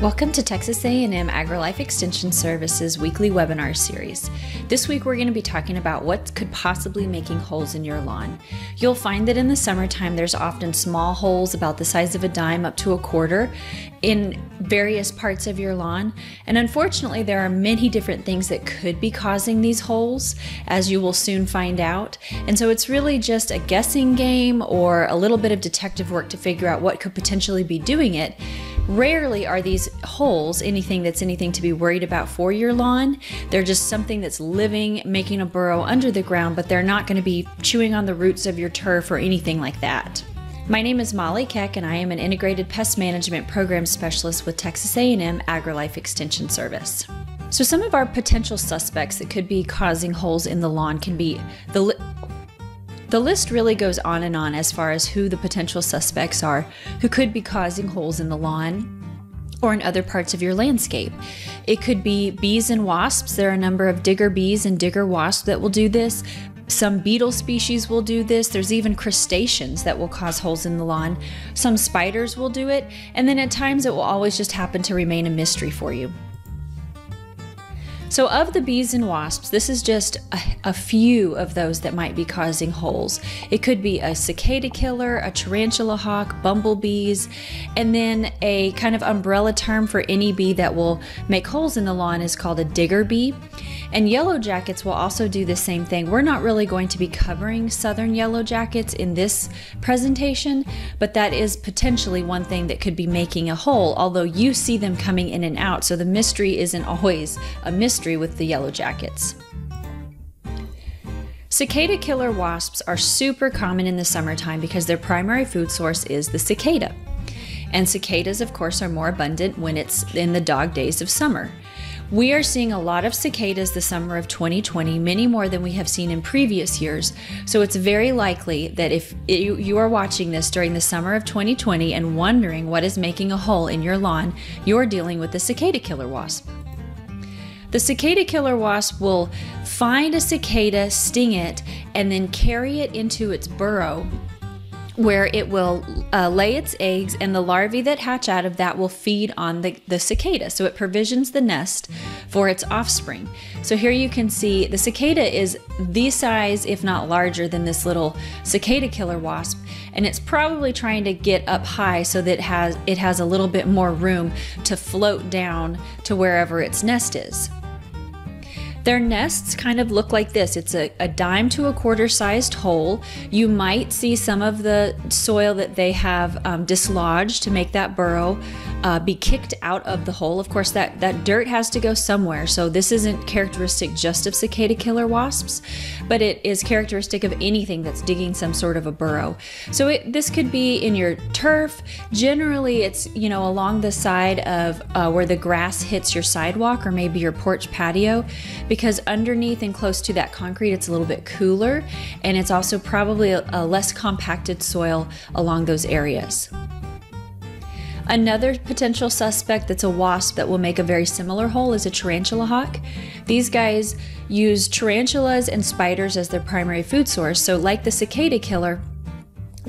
Welcome to Texas A&M AgriLife Extension Services weekly webinar series. This week we're going to be talking about what could possibly be making holes in your lawn. You'll find that in the summertime there's often small holes about the size of a dime up to a quarter in various parts of your lawn. And unfortunately there are many different things that could be causing these holes as you will soon find out. And so it's really just a guessing game or a little bit of detective work to figure out what could potentially be doing it. Rarely are these holes anything that's anything to be worried about for your lawn. They're just something that's living, making a burrow under the ground, but they're not going to be chewing on the roots of your turf or anything like that. My name is Molly Keck and I am an integrated pest management program specialist with Texas A&M AgriLife Extension Service. So some of our potential suspects that could be causing holes in the lawn can be the the list really goes on and on as far as who the potential suspects are who could be causing holes in the lawn or in other parts of your landscape. It could be bees and wasps. There are a number of digger bees and digger wasps that will do this. Some beetle species will do this. There's even crustaceans that will cause holes in the lawn. Some spiders will do it. And then at times it will always just happen to remain a mystery for you. So, of the bees and wasps, this is just a, a, few of those that might be causing holes. It could be a cicada killer, a tarantula hawk, bumblebees, and then a kind of umbrella term for any bee that will make holes in the lawn is called a digger bee. And yellow jackets will also do the same thing. We're not really going to be covering southern yellow jackets in this presentation, but that is potentially one thing that could be making a hole, although you see them coming in and out. So the mystery isn't always a mystery with the yellow jackets. Cicada killer wasps are super common in the summertime because their primary food source is the cicada. And cicadas, of course, are more abundant when it's in the dog days of summer. We are seeing a lot of cicadas the summer of 2020, many more than we have seen in previous years. So it's very likely that if you are watching this during the summer of 2020 and wondering what is making a hole in your lawn, you're dealing with the cicada killer wasp. The cicada killer wasp will find a cicada, sting it, and then carry it into its burrow where it will uh, lay its eggs and the larvae that hatch out of that will feed on the, the cicada. So it provisions the nest for its offspring. So here you can see the cicada is the size, if not larger, than this little cicada killer wasp. And it's probably trying to get up high so that it has, it has a little bit more room to float down to wherever its nest is. Their nests kind of look like this it's a, a dime to a quarter sized hole. You might see some of the soil that they have um, dislodged to make that burrow uh, be kicked out of the hole. Of course, that, that dirt has to go somewhere, so this isn't characteristic just of cicada killer wasps, but it is characteristic of anything that's digging some sort of a burrow. So it, this could be in your turf. Generally, it's you know along the side of uh, where the grass hits your sidewalk or maybe your porch patio, because underneath and close to that concrete, it's a little bit cooler, and it's also probably a, a less compacted soil along those areas. Another potential suspect that's a wasp that will make a very similar hole is a tarantula hawk. These guys use tarantulas and spiders as their primary food source. So, like the cicada killer,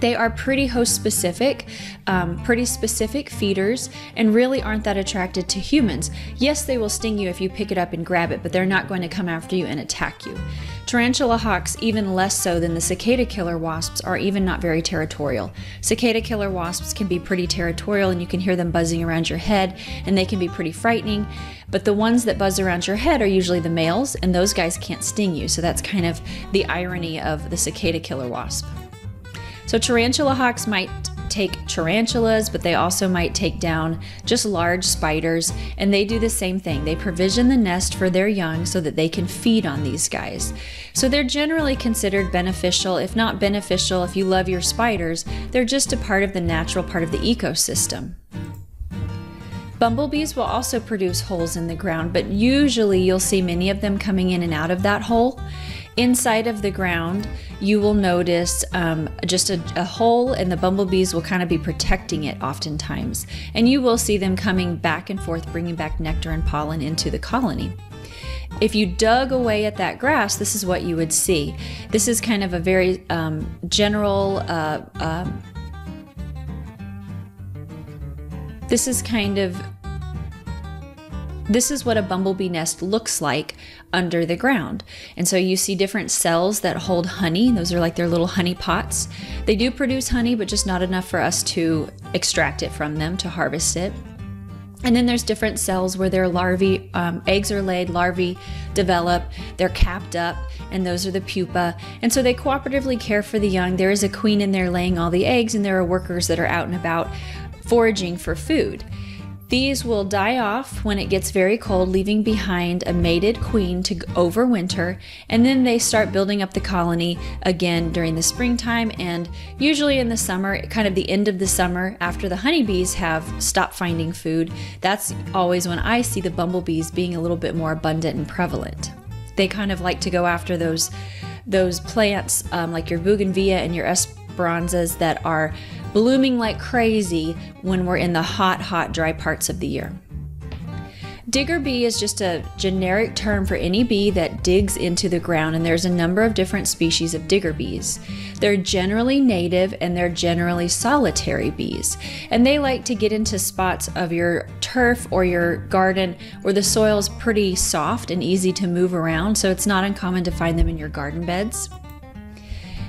they are pretty host specific, um, pretty specific feeders, and really aren't that attracted to humans. Yes, they will sting you if you pick it up and grab it, but they're not going to come after you and attack you. Tarantula hawks, even less so than the cicada killer wasps, are even not very territorial. Cicada killer wasps can be pretty territorial and you can hear them buzzing around your head, and they can be pretty frightening. But the ones that buzz around your head are usually the males, and those guys can't sting you. So that's kind of the irony of the cicada killer wasp. So tarantula hawks might take tarantulas, but they also might take down just large spiders, and they do the same thing. They provision the nest for their young so that they can feed on these guys. So they're generally considered beneficial. If not beneficial, if you love your spiders, they're just a part of the natural part of the ecosystem. Bumblebees will also produce holes in the ground, but usually you'll see many of them coming in and out of that hole. Inside of the ground, you will notice um, just a, a hole, and the bumblebees will kind of be protecting it oftentimes. And you will see them coming back and forth, bringing back nectar and pollen into the colony. If you dug away at that grass, this is what you would see. This is kind of a very um, general. Uh, um, this is kind of This is what a bumblebee nest looks like under the ground. And so you see different cells that hold honey. Those are like their little honey pots. They do produce honey, but just not enough for us to extract it from them to harvest it. And then there's different cells where their larvae, um, eggs are laid, larvae develop, they're capped up, and those are the pupa. And so they cooperatively care for the young. There is a queen in there laying all the eggs, and there are workers that are out and about foraging for food. These will die off when it gets very cold, leaving behind a mated queen to overwinter, and then they start building up the colony again during the springtime and usually in the summer, kind of the end of the summer after the honeybees have stopped finding food. That's always when I see the bumblebees being a little bit more abundant and prevalent. They kind of like to go after those those plants um, like your bougainvillea and your esperanzas that are blooming like crazy when we're in the hot, hot, dry parts of the year. Digger bee is just a generic term for any bee that digs into the ground, and there's a number of different species of digger bees. They're generally native and they're generally solitary bees, and they like to get into spots of your turf or your garden where the soil is pretty soft and easy to move around, so it's not uncommon to find them in your garden beds.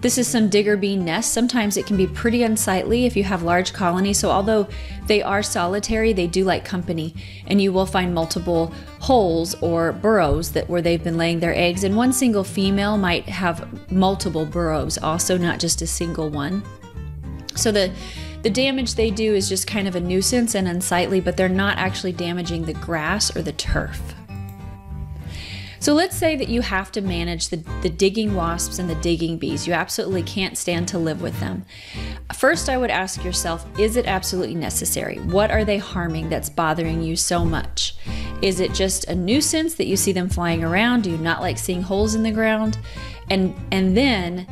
This is some digger bee nests. Sometimes it can be pretty unsightly if you have large colonies. So although they are solitary, they do like company, and you will find multiple holes or burrows that where they've been laying their eggs. And one single female might have multiple burrows, also not just a single one. So the the damage they do is just kind of a nuisance and unsightly, but they're not actually damaging the grass or the turf. So let's say that you have to manage the, the digging wasps and the digging bees. You absolutely can't stand to live with them. First, I would ask yourself is it absolutely necessary? What are they harming that's bothering you so much? Is it just a nuisance that you see them flying around? Do you not like seeing holes in the ground? And and then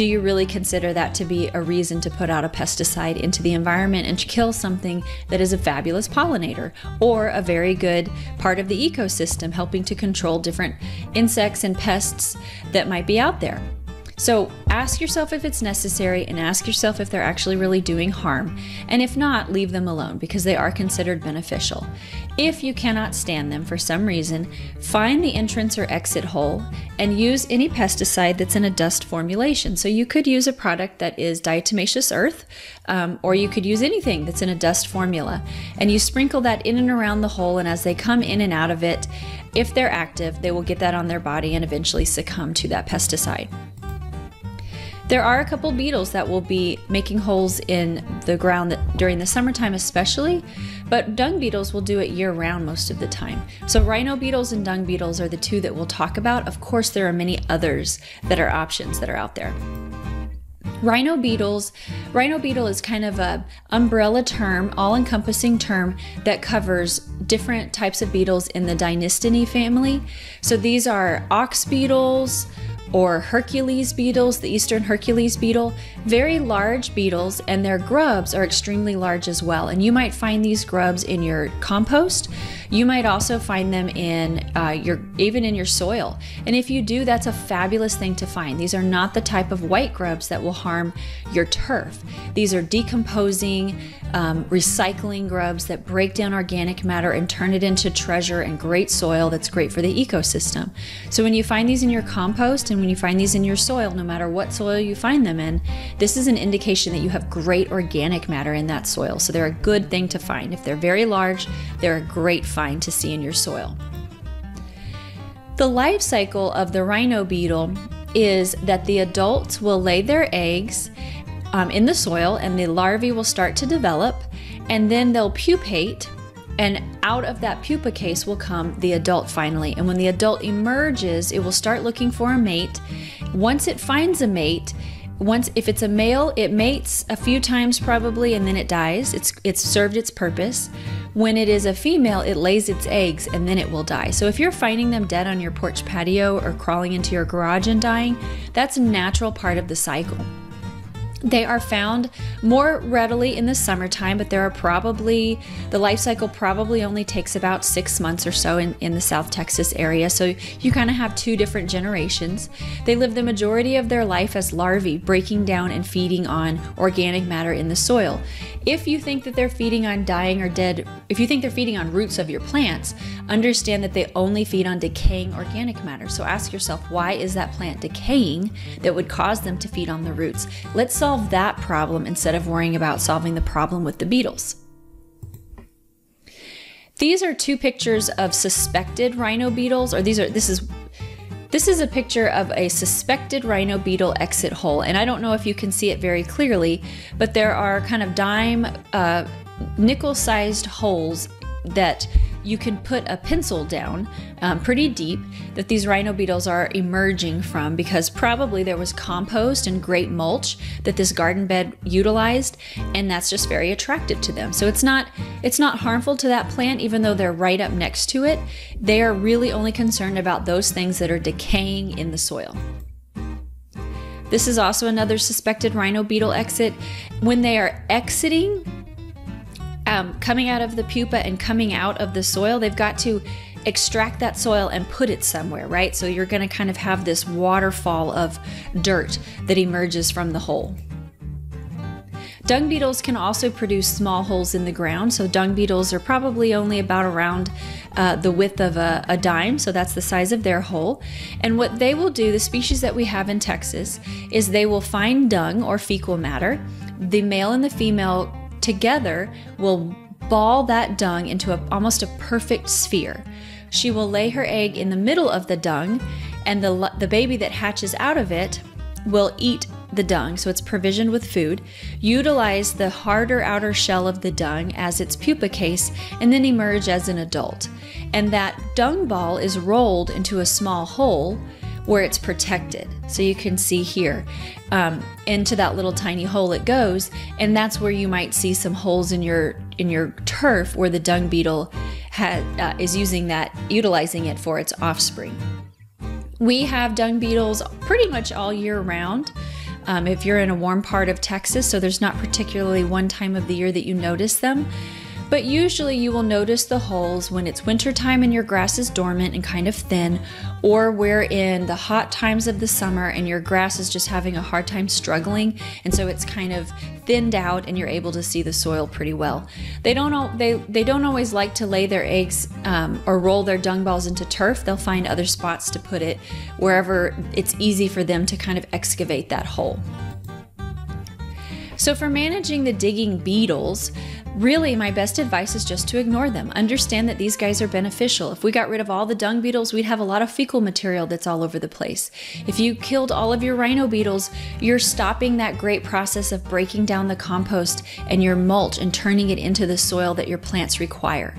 do you really consider that to be a reason to put out a pesticide into the environment and kill something that is a fabulous pollinator or a very good part of the ecosystem, helping to control different insects and pests that might be out there? So ask yourself if it's necessary and ask yourself if they're actually really doing harm. And if not, leave them alone because they are considered beneficial. If you cannot stand them for some reason, find the entrance or exit hole and use any pesticide that's in a dust formulation. So you could use a product that is diatomaceous earth, um, or you could use anything that's in a dust formula. And you sprinkle that in and around the hole, and as they come in and out of it, if they're active, they will get that on their body and eventually succumb to that pesticide. There are a couple beetles that will be making holes in the ground during the summertime, especially, but dung beetles will do it year round most of the time. So, rhino beetles and dung beetles are the two that we'll talk about. Of course, there are many others that are options that are out there. Rhino beetles, rhino beetle is kind of a umbrella term, all-encompassing term that covers different types of beetles in the Dynastinae family. So these are ox beetles, or Hercules beetles, the eastern Hercules beetle, very large beetles, and their grubs are extremely large as well. And you might find these grubs in your compost. You might also find them in uh, your even in your soil. And if you do, that's a fabulous thing to find. These are not the type of white grubs that will harm your turf. These are decomposing, um, recycling grubs that break down organic matter and turn it into treasure and great soil that's great for the ecosystem. So when you find these in your compost and when you find these in your soil, no matter what soil you find them in, this is an indication that you have great organic matter in that soil. So they're a good thing to find. If they're very large, they're a great find to see in your soil. The life cycle of the rhino beetle is that the adults will lay their eggs um, in the soil and the larvae will start to develop and then they'll pupate and out of that pupa case will come the adult finally. And when the adult emerges, it will start looking for a mate. Once it finds a mate, once if it's a male, it mates a few times probably and then it dies. It's it's served its purpose. When it is a female, it lays its eggs and then it will die. So if you're finding them dead on your porch patio or crawling into your garage and dying, that's a natural part of the cycle. They are found more readily in the summertime, but there are probably, the life cycle probably only takes about six months or so in, in the South Texas area. So you kind of have two different generations. They live the majority of their life as larvae, breaking down and feeding on organic matter in the soil. If you think that they're feeding on dying or dead, if you think they're feeding on roots of your plants, understand that they only feed on decaying organic matter. So ask yourself, why is that plant decaying that would cause them to feed on the roots? Let's solve that problem instead of worrying about solving the problem with the beetles. These are two pictures of suspected rhino beetles, or these are this is this is a picture of a suspected rhino beetle exit hole, and I don't know if you can see it very clearly, but there are kind of dime, uh, nickel sized holes that you can put a pencil down um, pretty deep that these rhino beetles are emerging from because probably there was compost and great mulch that this garden bed utilized and that's just very attractive to them. So it's not it's not harmful to that plant even though they're right up next to it. They are really only concerned about those things that are decaying in the soil. This is also another suspected rhino beetle exit. When they are exiting um, coming out of the pupa and coming out of the soil, they've got to extract that soil and put it somewhere, right? So you're going to kind of have this waterfall of dirt that emerges from the hole. Dung beetles can also produce small holes in the ground. So dung beetles are probably only about around uh, the width of a, a, dime, so that's the size of their hole. And what they will do, the species that we have in Texas, is they will find dung or fecal matter. The male and the female together will ball that dung into a, almost a perfect sphere. She will lay her egg in the middle of the dung, and the, the baby that hatches out of it will eat the dung, so it's provisioned with food, utilize the harder outer shell of the dung as its pupa case, and then emerge as an adult. And that dung ball is rolled into a small hole where it's protected. So you can see here um, into that little tiny hole it goes, and that's where you might see some holes in your in your turf where the dung beetle ha- uh, is using that, utilizing it for its offspring. We have dung beetles pretty much all year round. Um, if you're in a warm part of Texas, so there's not particularly one time of the year that you notice them. But usually you will notice the holes when it's wintertime and your grass is dormant and kind of thin, or where in the hot times of the summer and your grass is just having a hard time struggling, and so it's kind of thinned out and you're able to see the soil pretty well. They don't they they don't always like to lay their eggs um, or roll their dung balls into turf. They'll find other spots to put it wherever it's easy for them to kind of excavate that hole. So for managing the digging beetles, Really, my best advice is just to ignore them. Understand that these guys are beneficial. If we got rid of all the dung beetles, we'd have a lot of fecal material that's all over the place. If you killed all of your rhino beetles, you're stopping that great process of breaking down the compost and your mulch and turning it into the soil that your plants require.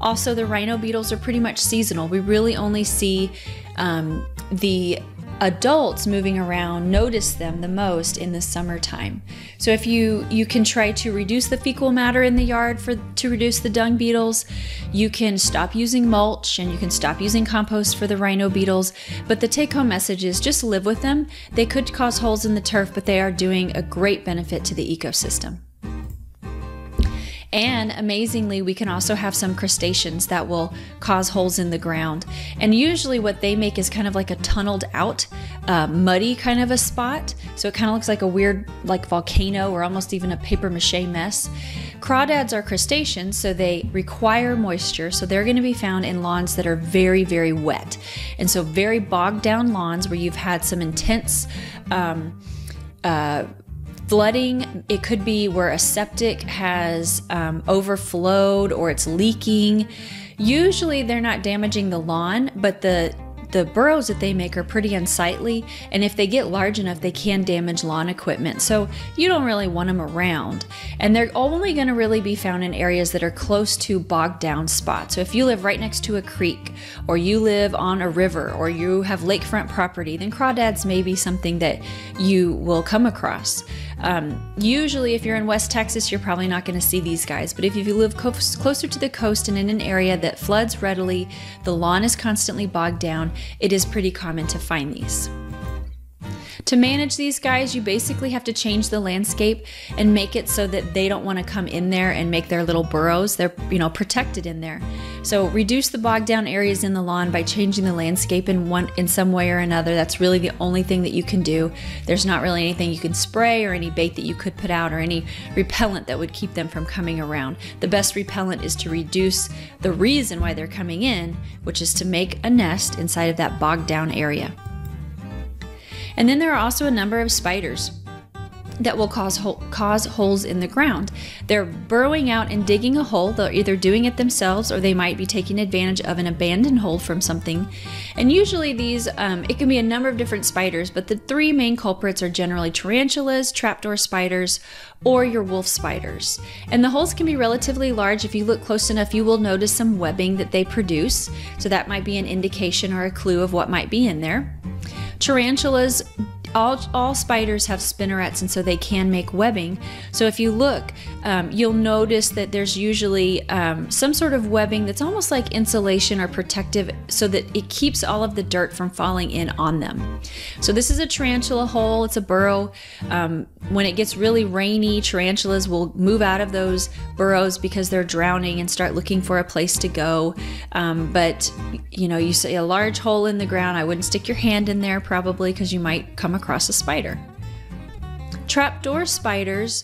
Also, the rhino beetles are pretty much seasonal. We really only see um, the adults moving around notice them the most in the summertime. So if you you can try to reduce the fecal matter in the yard for to reduce the dung beetles, you can stop using mulch and you can stop using compost for the rhino beetles, but the take home message is just live with them. They could cause holes in the turf, but they are doing a great benefit to the ecosystem. And amazingly, we can also have some crustaceans that will cause holes in the ground. And usually, what they make is kind of like a tunneled out, uh, muddy kind of a spot. So it kind of looks like a weird, like volcano or almost even a paper mache mess. Crawdads are crustaceans, so they require moisture. So they're going to be found in lawns that are very, very wet. And so, very bogged down lawns where you've had some intense. Um, uh, Flooding, it could be where a septic has um, overflowed or it's leaking. Usually they're not damaging the lawn, but the the burrows that they make are pretty unsightly, and if they get large enough, they can damage lawn equipment. So you don't really want them around. And they're only going to really be found in areas that are close to bogged down spots. So if you live right next to a creek, or you live on a river, or you have lakefront property, then crawdads may be something that you will come across. Um, usually, if you're in West Texas, you're probably not going to see these guys. But if you live co- closer to the coast and in an area that floods readily, the lawn is constantly bogged down, it is pretty common to find these. To manage these guys, you basically have to change the landscape and make it so that they don't want to come in there and make their little burrows. They're, you know, protected in there. So reduce the bog down areas in the lawn by changing the landscape in one in some way or another. That's really the only thing that you can do. There's not really anything you can spray or any bait that you could put out or any repellent that would keep them from coming around. The best repellent is to reduce the reason why they're coming in, which is to make a nest inside of that bogged down area. And then there are also a number of spiders that will cause cause holes in the ground. They're burrowing out and digging a hole. They're either doing it themselves or they might be taking advantage of an abandoned hole from something. And usually these, um, it can be a number of different spiders, but the three main culprits are generally tarantulas, trapdoor spiders, or your wolf spiders. And the holes can be relatively large. If you look close enough, you will notice some webbing that they produce. So that might be an indication or a clue of what might be in there. Tarantulas all, all spiders have spinnerets and so they can make webbing. So if you look, um, you'll notice that there's usually um, some sort of webbing that's almost like insulation or protective so that it keeps all of the dirt from falling in on them. So this is a tarantula hole, it's a burrow. Um, when it gets really rainy, tarantulas will move out of those burrows because they're drowning and start looking for a place to go. Um, but you know, you see a large hole in the ground, I wouldn't stick your hand in there probably because you might come across a spider. Trapdoor spiders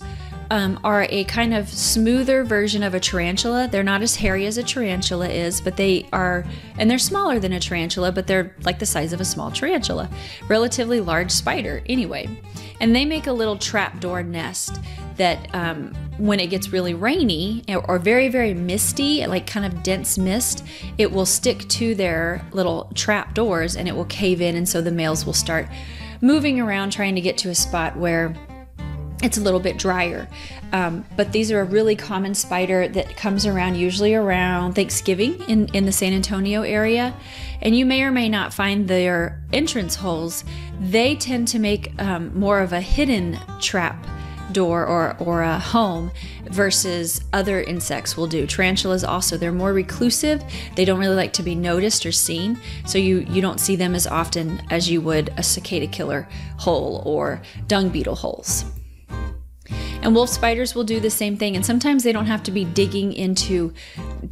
um, are a kind of smoother version of a tarantula. They're not as hairy as a tarantula is, but they are, and they're smaller than a tarantula, but they're like the size of a small tarantula. Relatively large spider, anyway. And they make a little trapdoor nest that um, when it gets really rainy or very, very misty, like kind of dense mist, it will stick to their little trap doors and it will cave in. And so the males will start moving around trying to get to a spot where it's a little bit drier. Um, but these are a really common spider that comes around usually around Thanksgiving in, in the San Antonio area. And you may or may not find their entrance holes. They tend to make um, more of a hidden trap door or, or a home versus other insects will do. Tarantulas also, they're more reclusive. They don't really like to be noticed or seen. So you, you don't see them as often as you would a cicada killer hole or dung beetle holes. And wolf spiders will do the same thing. And sometimes they don't have to be digging into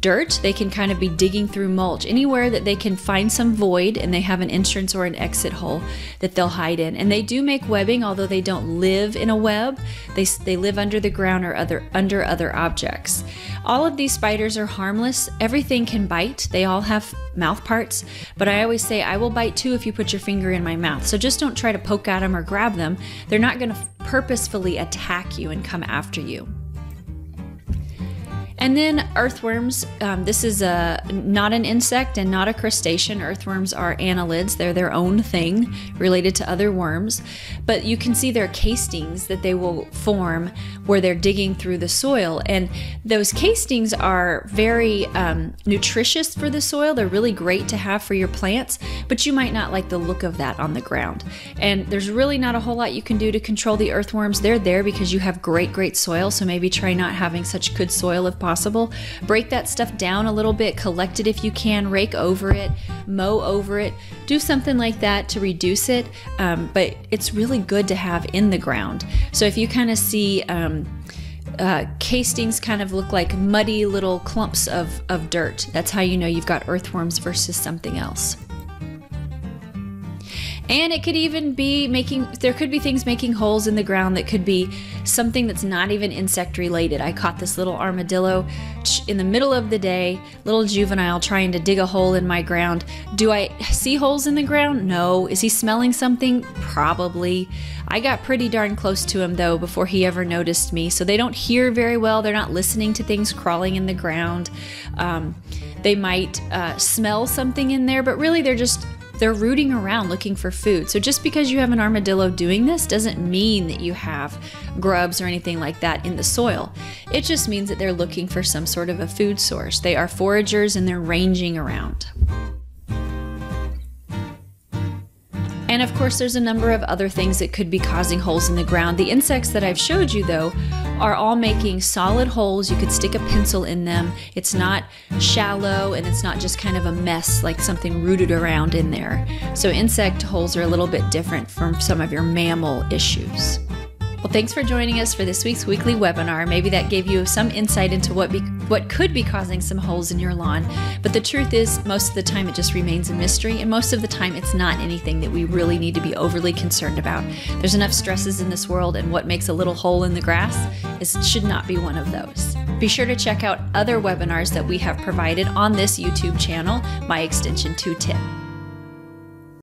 dirt, they can kind of be digging through mulch. Anywhere that they can find some void and they have an entrance or an exit hole that they'll hide in. And they do make webbing, although they don't live in a web. They, they live under the ground or other under other objects. All of these spiders are harmless. Everything can bite. They all have mouth parts, but I always say I will bite too if you put your finger in my mouth. So just don't try to poke at them or grab them. They're not going to purposefully attack you and come after you. And then earthworms. Um, this is a not an insect and not a crustacean. Earthworms are annelids. They're their own thing related to other worms. But you can see their castings that they will form where they're digging through the soil. And those castings are very um, nutritious for the soil. They're really great to have for your plants, but you might not like the look of that on the ground. And there's really not a whole lot you can do to control the earthworms. They're there because you have great, great soil. So maybe try not having such good soil if possible possible. Break that stuff down a little bit, collect it if you can, rake over it, mow over it, do something like that to reduce it. Um, but it's really good to have in the ground. So if you kind of see, um, uh, castings kind of look like muddy little clumps of, of dirt. That's how you know you've got earthworms versus something else. And it could even be making, there could be things making holes in the ground that could be something that's not even insect related. I caught this little armadillo in the middle of the day, little juvenile trying to dig a hole in my ground. Do I see holes in the ground? No. Is he smelling something? Probably. I got pretty darn close to him though before he ever noticed me. So they don't hear very well. They're not listening to things crawling in the ground. Um, they might uh, smell something in there, but really they're just they're rooting around looking for food. So just because you have an armadillo doing this doesn't mean that you have grubs or anything like that in the soil. It just means that they're looking for some sort of a food source. They are foragers and they're ranging around. And of course, there's a number of other things that could be causing holes in the ground. The insects that I've showed you, though, are all making solid holes. You could stick a pencil in them. It's not shallow and it's not just kind of a mess like something rooted around in there. So, insect holes are a little bit different from some of your mammal issues. Well, thanks for joining us for this week's weekly webinar. Maybe that gave you some insight into what be, what could be causing some holes in your lawn. But the truth is, most of the time it just remains a mystery, and most of the time it's not anything that we really need to be overly concerned about. There's enough stresses in this world, and what makes a little hole in the grass is should not be one of those. Be sure to check out other webinars that we have provided on this YouTube channel, My Extension 210.